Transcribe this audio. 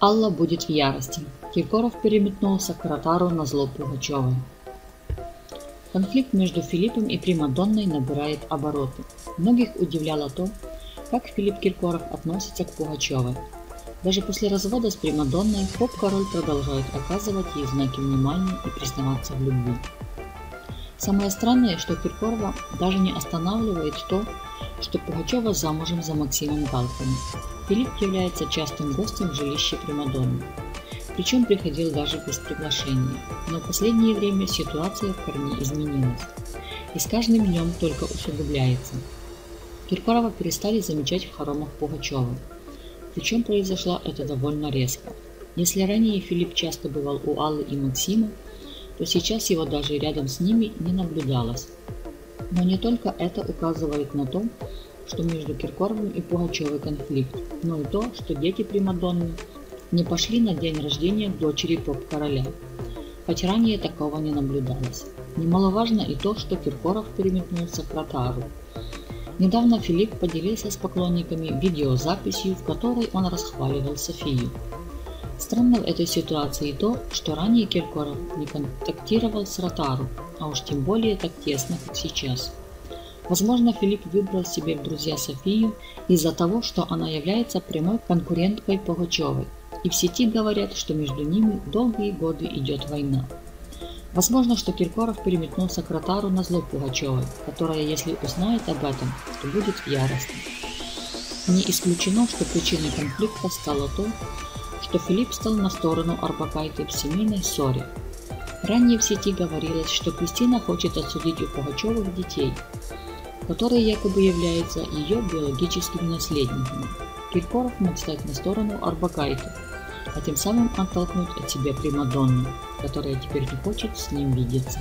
Алла будет в ярости. Киркоров переметнулся к Ротару на зло Пугачевой. Конфликт между Филиппом и Примадонной набирает обороты. Многих удивляло то, как Филипп Киркоров относится к Пугачевой. Даже после развода с Примадонной поп-король продолжает оказывать ей знаки внимания и признаваться в любви. Самое странное, что Киркорова даже не останавливает то, что Пугачева замужем за Максимом Галкиным. Филипп является частым гостем в жилище Примадонны. Причем приходил даже без приглашения. Но в последнее время ситуация в корне изменилась. И с каждым днем только усугубляется. Киркорова перестали замечать в хоромах Пугачева. Причем произошло это довольно резко. Если ранее Филипп часто бывал у Аллы и Максима, то сейчас его даже рядом с ними не наблюдалось. Но не только это указывает на то, что между Киркоровым и Пугачевой конфликт, но и то, что дети Примадонны не пошли на день рождения дочери поп-короля, хоть ранее такого не наблюдалось. Немаловажно и то, что Киркоров переметнулся к Ротару. Недавно Филипп поделился с поклонниками видеозаписью, в которой он расхваливал Софию. Странно в этой ситуации то, что ранее Киркоров не контактировал с Ротару, а уж тем более так тесно, как сейчас. Возможно, Филипп выбрал себе в друзья Софию из-за того, что она является прямой конкуренткой Пугачевой, и в сети говорят, что между ними долгие годы идет война. Возможно, что Киркоров переметнулся к Ротару на зло Пугачевой, которая, если узнает об этом, то будет в ярости. Не исключено, что причиной конфликта стало то, что Филипп стал на сторону Арбакайте в семейной ссоре. Ранее в сети говорилось, что Кристина хочет отсудить у Пугачевых детей, которые якобы являются ее биологическими наследниками. Киркоров мог стать на сторону Арбакайте, а тем самым оттолкнуть от себя Примадонну, которая теперь не хочет с ним видеться.